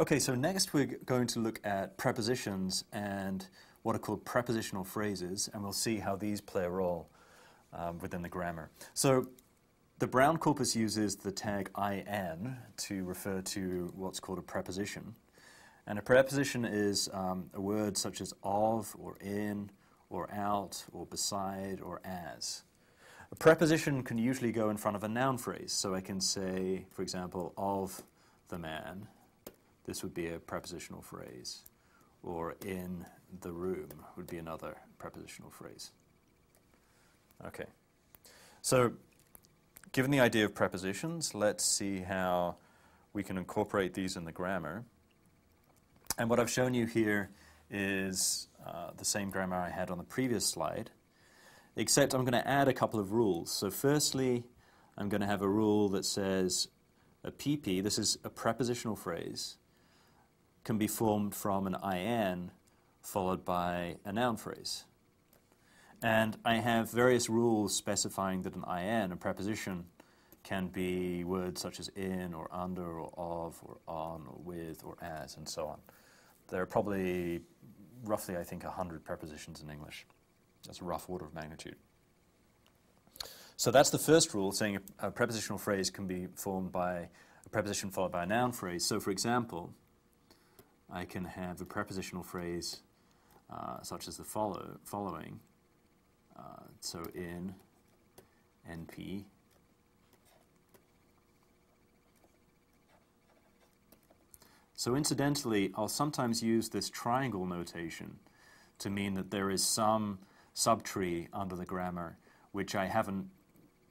Okay, so next we're going to look at prepositions and what are called prepositional phrases, and we'll see how these play a role um, within the grammar. So the Brown corpus uses the tag in to refer to what's called a preposition. And a preposition is um, a word such as of, or in, or out, or beside, or as. A preposition can usually go in front of a noun phrase. So I can say, for example, of the man. This would be a prepositional phrase. Or in the room would be another prepositional phrase. Okay. So given the idea of prepositions, let's see how we can incorporate these in the grammar. And what I've shown you here is uh, the same grammar I had on the previous slide, except I'm going to add a couple of rules. So firstly, I'm going to have a rule that says a PP, this is a prepositional phrase, can be formed from an IN followed by a noun phrase. And I have various rules specifying that an IN, a preposition, can be words such as in or under or of or on or with or as and so on. There are probably roughly, I think, 100 prepositions in English. That's a rough order of magnitude. So that's the first rule, saying a, a, prepositional phrase can be formed by a preposition followed by a noun phrase. So for example, I can have a prepositional phrase uh, such as the follow, following. Uh, so in NP So incidentally, I'll sometimes use this triangle notation to mean that there is some subtree under the grammar which I haven't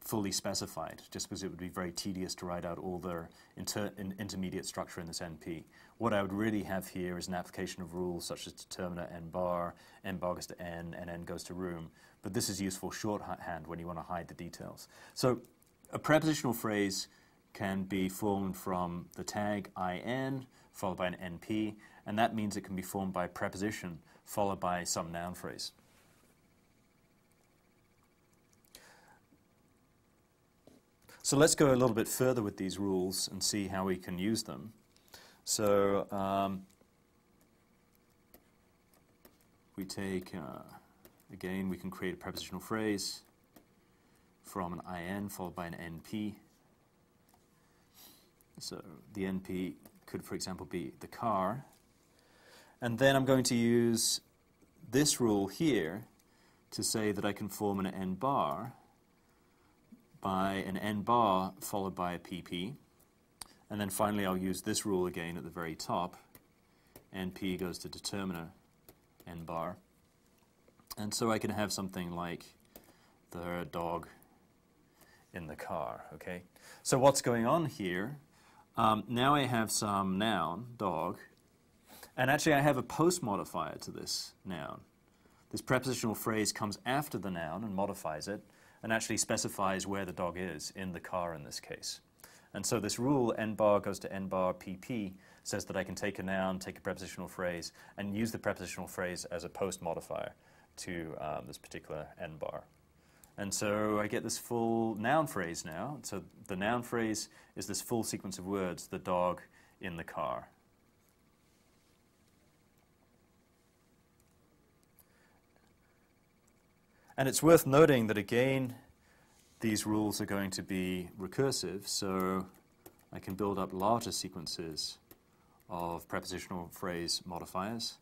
fully specified, just because it would be very tedious to write out all the inter in intermediate structure in this NP. What I would really have here is an application of rules such as determiner n bar, n bar goes to n, and n goes to room. But this is useful shorthand when you want to hide the details. So a prepositional phrase can be formed from the tag in, followed by an NP, and that means it can be formed by preposition followed by some noun phrase. So let's go a little bit further with these rules and see how we can use them. So um, we take, uh, again, we can create a prepositional phrase from an IN followed by an NP. So the NP could, for example, be the car. And then I'm going to use this rule here to say that I can form an n bar by an n bar followed by a pp. And then finally I'll use this rule again at the very top. np goes to determiner n bar. And so I can have something like the dog in the car, okay? So what's going on here um, now I have some noun, dog, and actually I have a post modifier to this noun. This prepositional phrase comes after the noun and modifies it, and actually specifies where the dog is, in the car in this case. And so this rule, n bar goes to n bar pp, says that I can take a noun, take a prepositional phrase, and use the prepositional phrase as a post modifier to um, this particular n bar. And so I get this full noun phrase now. So the noun phrase is this full sequence of words, the dog in the car. And it's worth noting that again, these rules are going to be recursive, so I can build up larger sequences of prepositional phrase modifiers.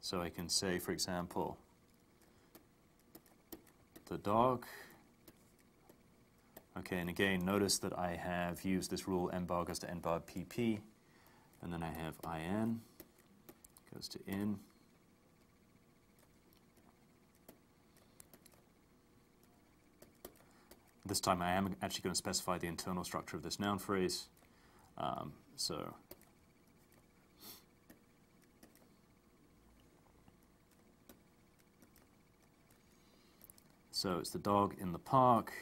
So I can say, for example, the dog. Okay, and again, notice that I have used this rule n bar goes to n bar pp, and then I have in goes to in. This time I am actually going to specify the internal structure of this noun phrase. Um, so So it's the dog in the park.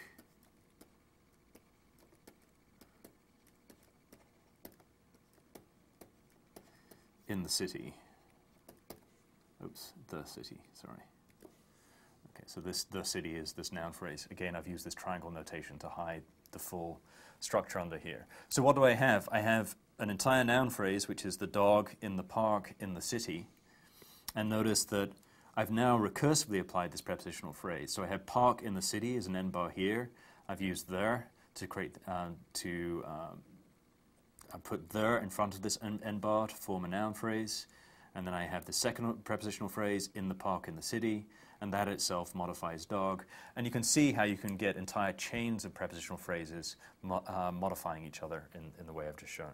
In the city. Oops, the city, sorry. So this the city is this noun phrase. Again, I've used this triangle notation to hide the full structure under here. So what do I have? I have an entire noun phrase, which is the dog in the park in the city. And notice that I've now recursively applied this prepositional phrase. So I have park in the city as an n bar here. I've used there to create, uh, to um, I put there in front of this n bar to form a noun phrase. And then I have the second prepositional phrase in the park in the city and that itself modifies dog. And you can see how you can get entire chains of prepositional phrases mo uh, modifying each other in, in the way I've just shown.